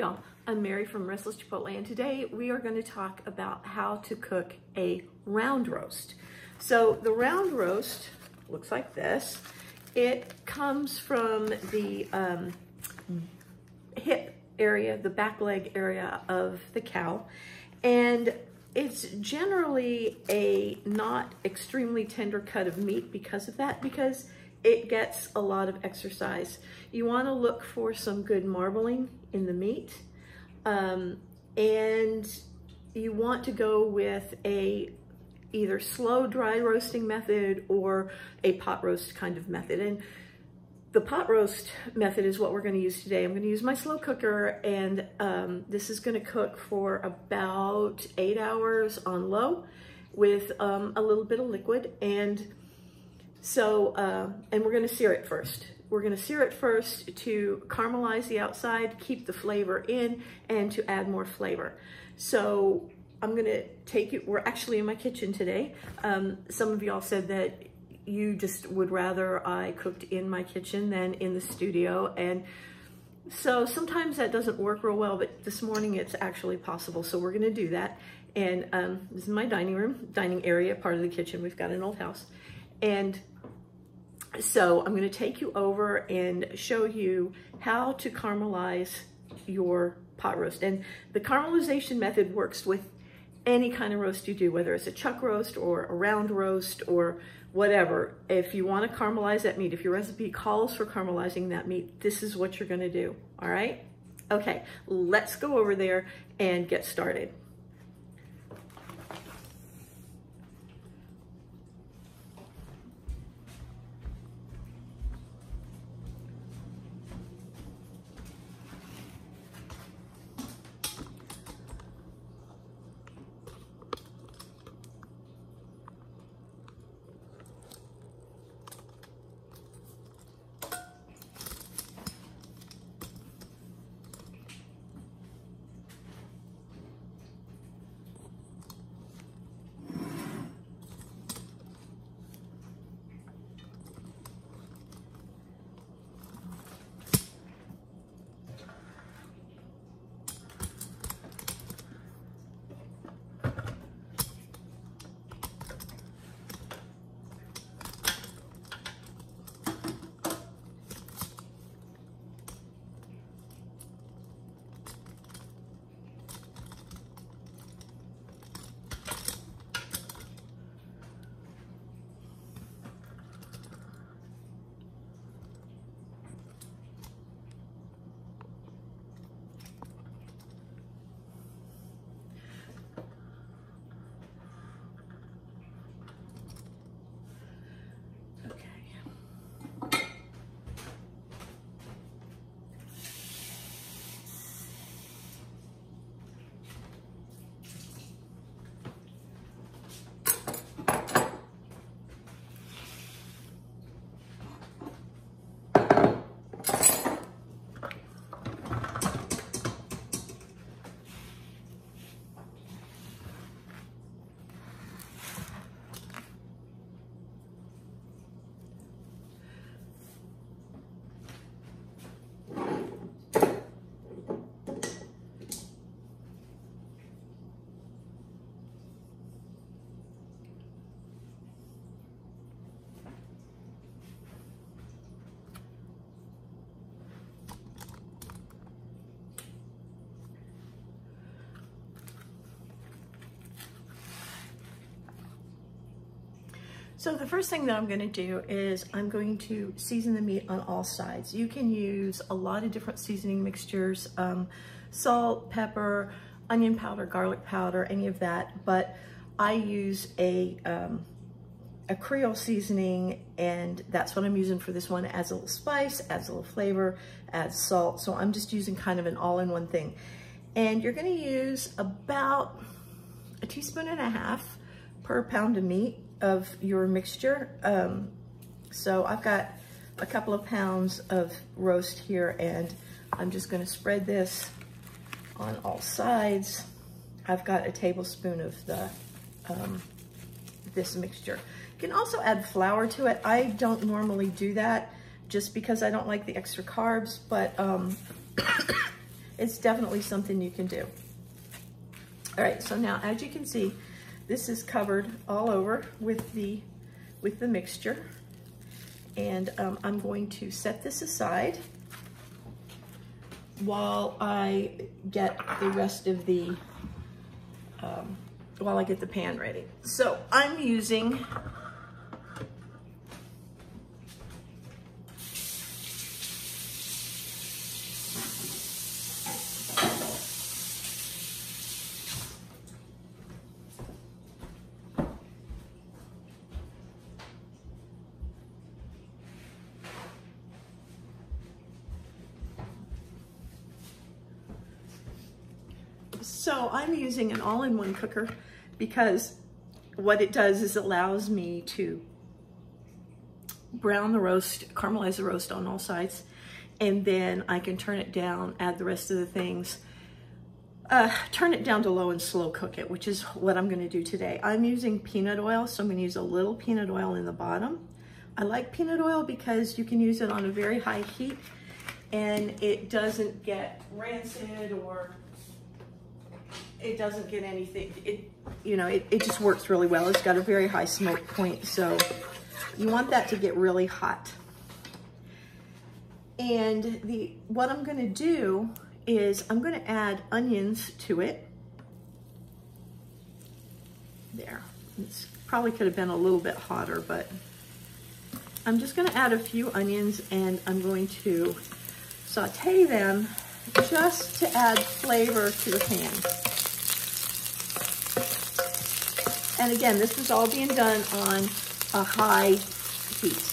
y'all, I'm Mary from Restless Chipotle and today we are going to talk about how to cook a round roast. So the round roast looks like this. It comes from the um, hip area, the back leg area of the cow and it's generally a not extremely tender cut of meat because of that because it gets a lot of exercise. You want to look for some good marbling in the meat. Um, and you want to go with a either slow dry roasting method or a pot roast kind of method. And the pot roast method is what we're going to use today. I'm going to use my slow cooker and um, this is going to cook for about eight hours on low with um, a little bit of liquid. And so, uh, and we're gonna sear it first. We're gonna sear it first to caramelize the outside, keep the flavor in, and to add more flavor. So I'm gonna take it, we're actually in my kitchen today. Um, some of y'all said that you just would rather I cooked in my kitchen than in the studio. And so sometimes that doesn't work real well, but this morning it's actually possible. So we're gonna do that. And um, this is my dining room, dining area, part of the kitchen. We've got an old house. And so I'm going to take you over and show you how to caramelize your pot roast. And the caramelization method works with any kind of roast you do, whether it's a chuck roast or a round roast or whatever. If you want to caramelize that meat, if your recipe calls for caramelizing that meat, this is what you're going to do. All right? Okay, let's go over there and get started. So the first thing that I'm gonna do is I'm going to season the meat on all sides. You can use a lot of different seasoning mixtures, um, salt, pepper, onion powder, garlic powder, any of that, but I use a, um, a Creole seasoning and that's what I'm using for this one. Adds a little spice, adds a little flavor, adds salt. So I'm just using kind of an all-in-one thing. And you're gonna use about a teaspoon and a half per pound of meat of your mixture. Um, so I've got a couple of pounds of roast here and I'm just gonna spread this on all sides. I've got a tablespoon of the um, this mixture. You can also add flour to it. I don't normally do that just because I don't like the extra carbs, but um, it's definitely something you can do. All right, so now as you can see, this is covered all over with the, with the mixture. And um, I'm going to set this aside while I get the rest of the, um, while I get the pan ready. So I'm using So I'm using an all-in-one cooker because what it does is allows me to brown the roast, caramelize the roast on all sides, and then I can turn it down, add the rest of the things, uh, turn it down to low and slow cook it, which is what I'm gonna do today. I'm using peanut oil, so I'm gonna use a little peanut oil in the bottom. I like peanut oil because you can use it on a very high heat and it doesn't get rancid or it doesn't get anything, it, you know, it, it just works really well. It's got a very high smoke point, so you want that to get really hot. And the what I'm gonna do is I'm gonna add onions to it. There, it's probably could have been a little bit hotter, but I'm just gonna add a few onions and I'm going to saute them just to add flavor to the pan. And again, this is all being done on a high heat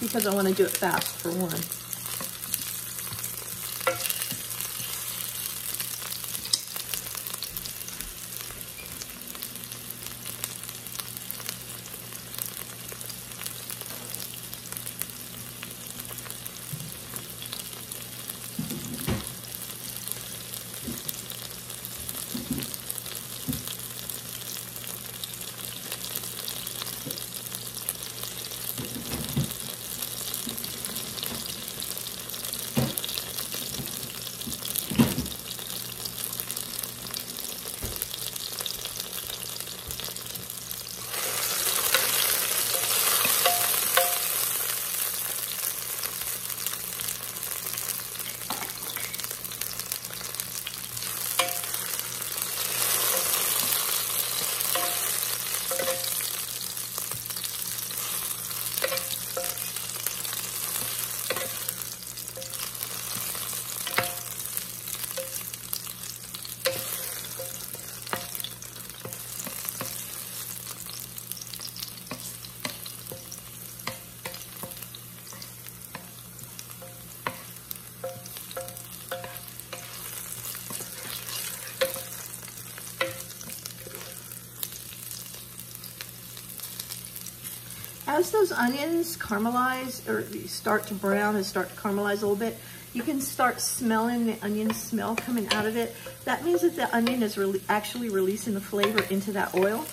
because I want to do it fast for one. As those onions caramelize or start to brown and start to caramelize a little bit, you can start smelling the onion smell coming out of it. That means that the onion is really actually releasing the flavor into that oil.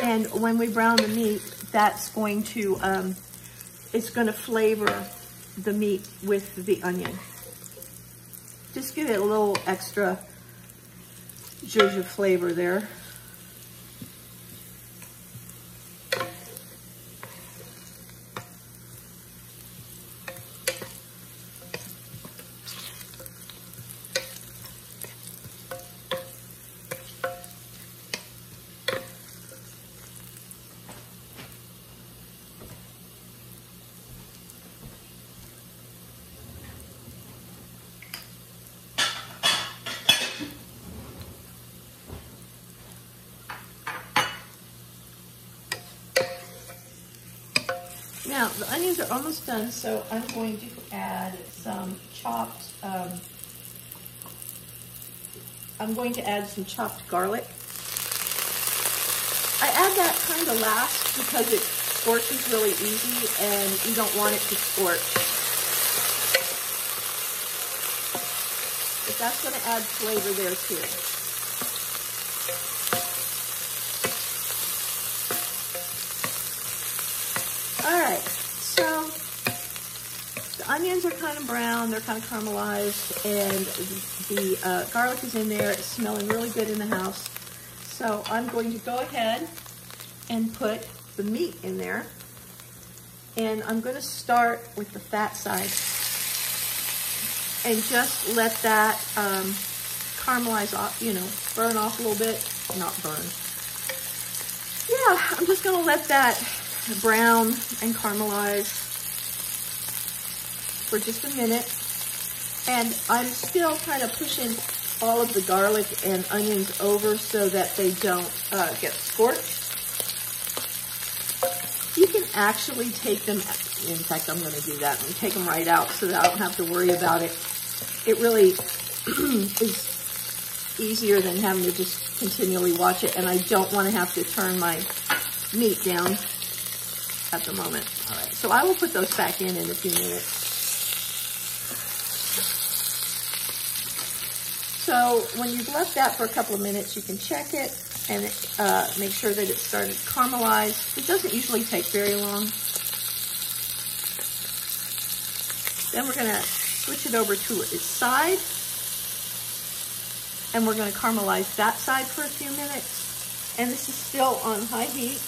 And when we brown the meat, that's going to, um, it's gonna flavor the meat with the onion. Just give it a little extra zhuzh of flavor there. Now, the onions are almost done, so I'm going to add some chopped, um, I'm going to add some chopped garlic. I add that kind of last because it scorches really easy and you don't want it to scorch. But that's going to add flavor there too. Onions are kind of brown, they're kind of caramelized, and the uh, garlic is in there. It's smelling really good in the house. So I'm going to go ahead and put the meat in there. And I'm going to start with the fat side and just let that um, caramelize off, you know, burn off a little bit. Not burn. Yeah, I'm just going to let that brown and caramelize for just a minute. And I'm still kind of pushing all of the garlic and onions over so that they don't uh, get scorched. You can actually take them, in fact, I'm going to do that and take them right out so that I don't have to worry about it. It really is easier than having to just continually watch it, and I don't want to have to turn my meat down at the moment. All right, so I will put those back in in a few minutes. So when you've left that for a couple of minutes, you can check it and uh, make sure that it's started to caramelize. It doesn't usually take very long. Then we're going to switch it over to its side. And we're going to caramelize that side for a few minutes. And this is still on high heat.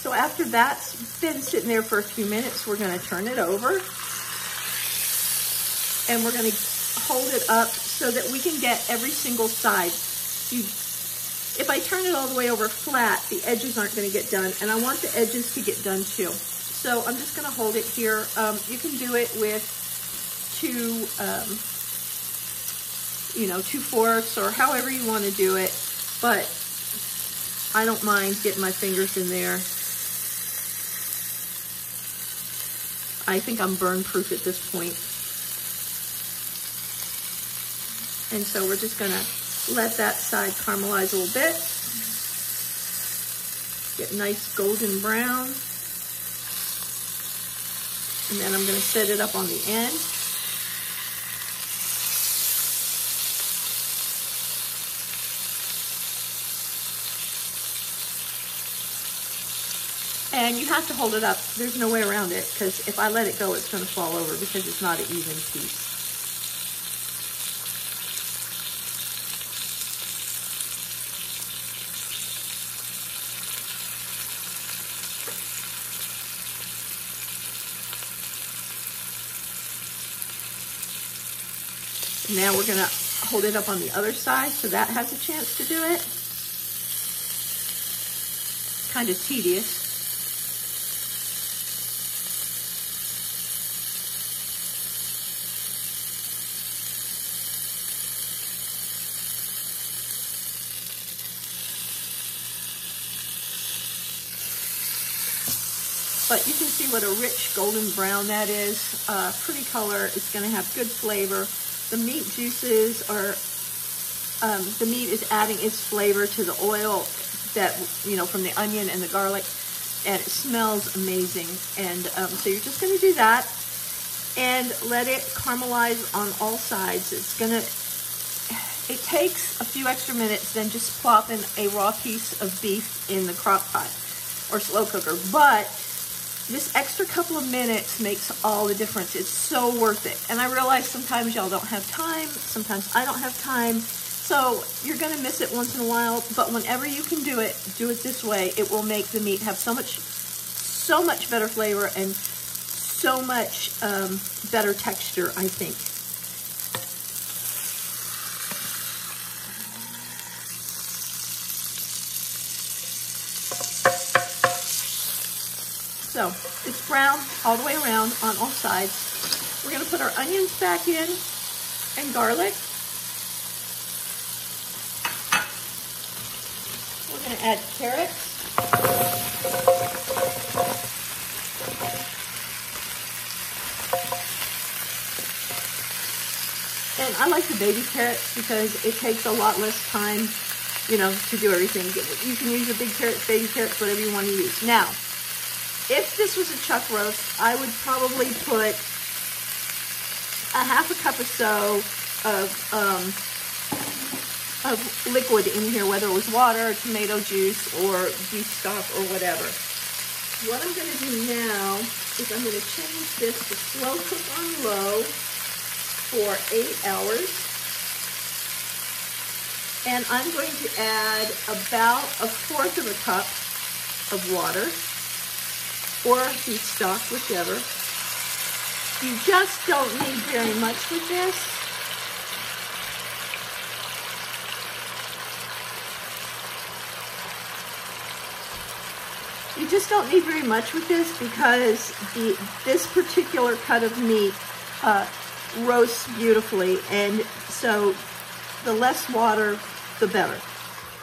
So after that's been sitting there for a few minutes, we're going to turn it over. And we're going to hold it up so that we can get every single side. You, if I turn it all the way over flat, the edges aren't going to get done. And I want the edges to get done too. So I'm just going to hold it here. Um, you can do it with two, um, you know, two forks or however you want to do it. But I don't mind getting my fingers in there I think I'm burn proof at this point. And so we're just gonna let that side caramelize a little bit. Get nice golden brown. And then I'm gonna set it up on the end. And you have to hold it up. There's no way around it because if I let it go, it's going to fall over because it's not an even piece. Now we're going to hold it up on the other side so that has a chance to do it. Kind of tedious. But you can see what a rich golden brown that is. Uh, pretty color. It's going to have good flavor. The meat juices are, um, the meat is adding its flavor to the oil that, you know, from the onion and the garlic. And it smells amazing. And um, so you're just going to do that and let it caramelize on all sides. It's going to, it takes a few extra minutes than just plopping a raw piece of beef in the crock pot or slow cooker. But this extra couple of minutes makes all the difference. It's so worth it. And I realize sometimes y'all don't have time. Sometimes I don't have time. So you're going to miss it once in a while. But whenever you can do it, do it this way. It will make the meat have so much, so much better flavor and so much um, better texture, I think. So it's brown all the way around on all sides. We're gonna put our onions back in and garlic. We're gonna add carrots. And I like the baby carrots because it takes a lot less time, you know, to do everything. You can use the big carrots, baby carrots, whatever you want to use. Now, if this was a chuck roast, I would probably put a half a cup or so of, um, of liquid in here, whether it was water tomato juice or beef stock or whatever. What I'm going to do now is I'm going to change this to slow cook on low for eight hours. And I'm going to add about a fourth of a cup of water or beef stock, whichever. You just don't need very much with this. You just don't need very much with this because the this particular cut of meat uh, roasts beautifully. And so the less water, the better.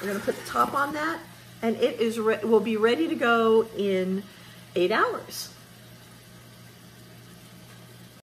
We're gonna put the top on that and it is will be ready to go in eight hours.